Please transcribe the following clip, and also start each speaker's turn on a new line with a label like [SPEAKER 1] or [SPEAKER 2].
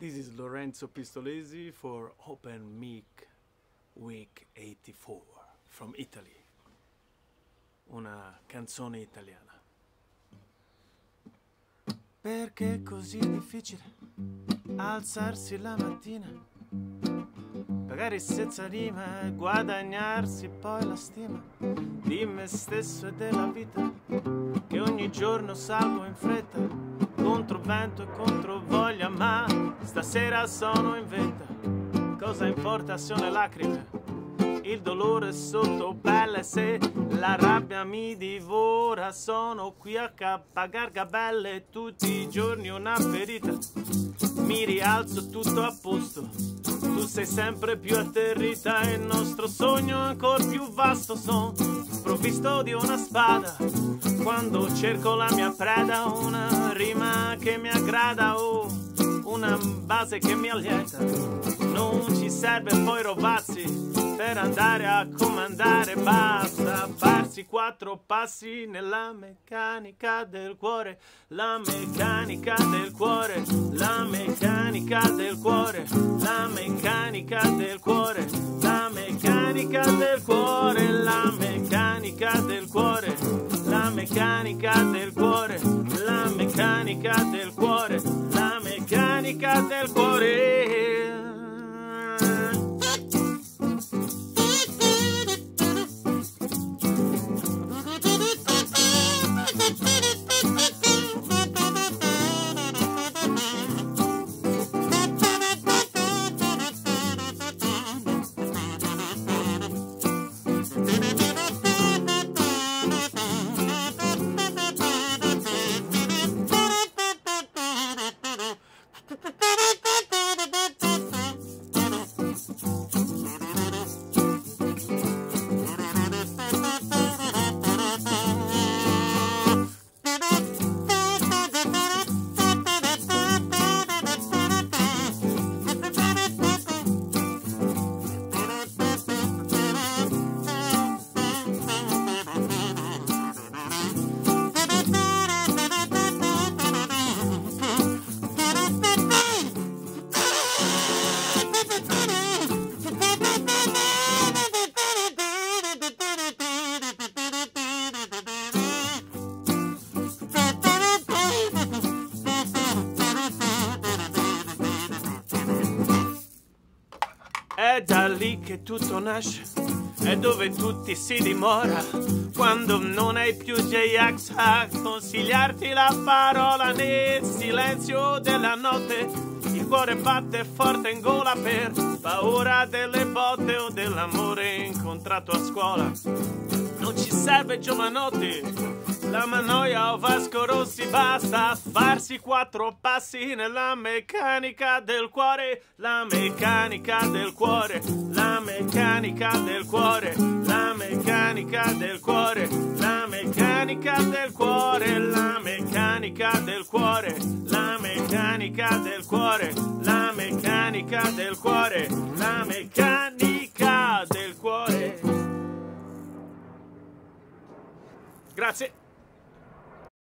[SPEAKER 1] This is Lorenzo Pistolesi for Open Mic Week 84 from Italy. Una canzone italiana. Perché è così difficile alzarsi la mattina, pagare senza rima guadagnarsi poi la stima di me stesso e della vita, che ogni giorno salgo in fretta, vento e contro voglia, ma stasera sono in vetta. Cosa importa le lacrime? il dolore sotto pelle se la rabbia mi divora. Sono qui a pagar gabelle tutti i giorni una ferita. Mi rialzo tutto a posto. Tu sei sempre più atterrita e il nostro sogno è ancora più vasto. Son sprovvisto di una spada. Quando cerco la mia preda una rima che mi aggrada o una base che mi allieta. Non ci serve poi rovarsi per andare a comandare basta farsi quattro passi nella meccanica del cuore la meccanica del cuore la meccanica del cuore la meccanica del cuore la meccanica del cuore la meccanica del cuore la meccanica del cuore crónicas del Corea. È da lì che tutto nasce, è dove tutti si dimora. Quando non hai più J-Ax a consigliarti la parola nel silenzio della notte. Il cuore batte forte in gola per paura delle botte o dell'amore incontrato a scuola. Non ci serve giovanotti la manoia o Vasco Rossi basta farsi quattro passi nella meccanica del cuore, la meccanica del cuore, la meccanica del cuore, la meccanica del cuore, la meccanica del cuore, la meccanica del cuore, la meccanica del cuore, la meccanica del cuore, la meccanica del cuore. Grazie.